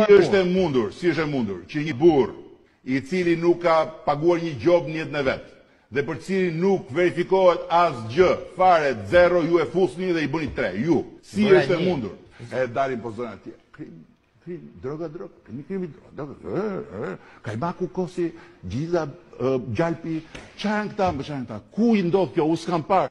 Si është e mundur, si është e mundur që një burrë i cili nuk ka paguar një gjobë në jetën e vet dhe për të cilin nuk verifikohet asgjë, fare, zero, ju e fusni dhe i bëni tre, ju. Si është e mundur? E dalin pozojnë atje. Krimi, krimi, droga, droga, krimi, krimi, droga, droga, ë, ë, kajmaku kosi, gjiza, ë, gjalpi, çfarë janë këta, mo, çfarë janë këta? Ku i ndodh kjo? Unë s'kam parë.